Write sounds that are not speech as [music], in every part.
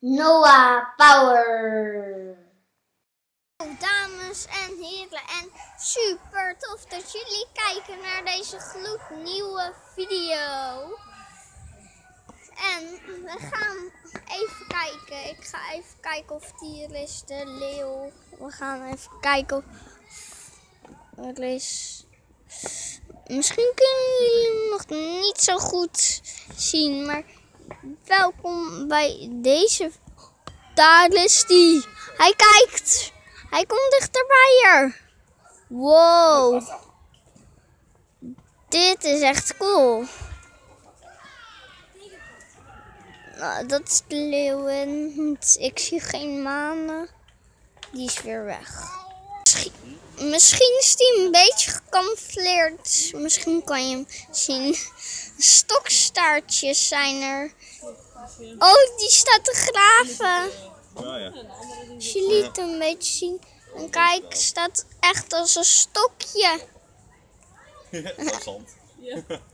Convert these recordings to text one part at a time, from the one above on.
Noah Power. Dames en heren en super tof dat jullie kijken naar deze gloednieuwe video. En we gaan even kijken. Ik ga even kijken of hier is de leeuw. We gaan even kijken of er is. Misschien kunnen jullie nog niet zo goed zien, maar welkom bij deze. Daar is die. Hij kijkt. Hij komt dichterbij er. Wow. Dit is echt cool. Nou, dat is de leeuwen. Ik zie geen manen. Die is weer weg. Misschien, is die een beetje gecamoufleerd. Misschien kan je hem zien. Stokstaartjes zijn er. Oh, die staat te graven. Oh ja. Als jullie het een beetje zien. En kijk, het staat echt als een stokje. [laughs] Interessant. [laughs]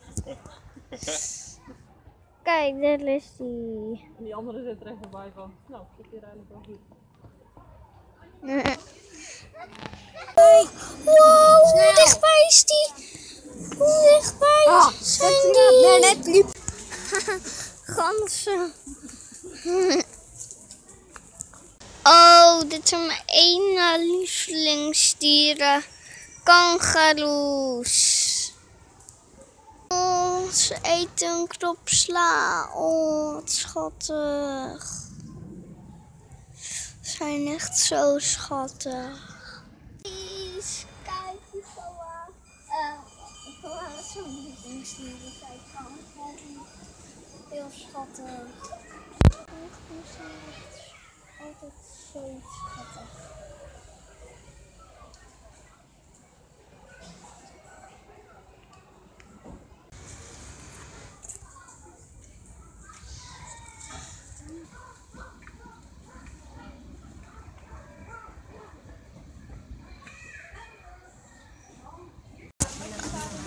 Kijk, daar is die. En die andere zit er even bij van. Nou, ik hier eigenlijk wel goed. [laughs] Wow, hoe dichtbij is die? Hoe dichtbij zijn die? [laughs] Ganzen. [laughs] Oh, dit zijn mijn ene lievelingsdieren. Kangaroes. Oh, ze eten een knop sla. Oh, wat schattig. Ze zijn echt zo schattig. Zo'n lievelingsdieren zijn kangaroes. Heel schattig. Echt, die zijn echt altijd zo schattig.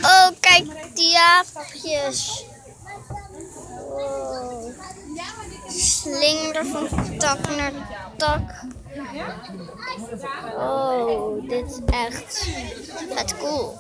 Oh, kijk die aapjes. Wow. Slingeren van tak naar tak. Oh, dit is echt vet cool.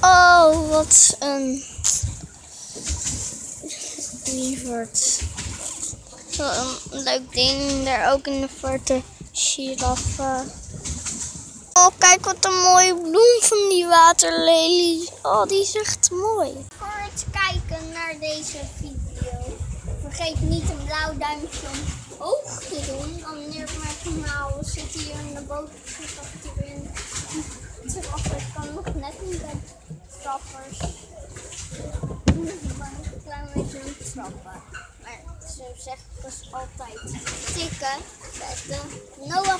Oh, wat een lieverd. Zo'n leuk ding. Daar ook in de verte giraffen. Oh, kijk wat een mooie bloem van die waterlelie. Oh, die is echt mooi. Naar deze video. Vergeet niet een blauw duimpje omhoog te doen. Wanneer ik mijn kanaal zit hier in de boot achterin. Kan nog net niet bij trappers. Ben een klein beetje trappen. Maar zo zeg ik dus altijd. Tikken, vette Noah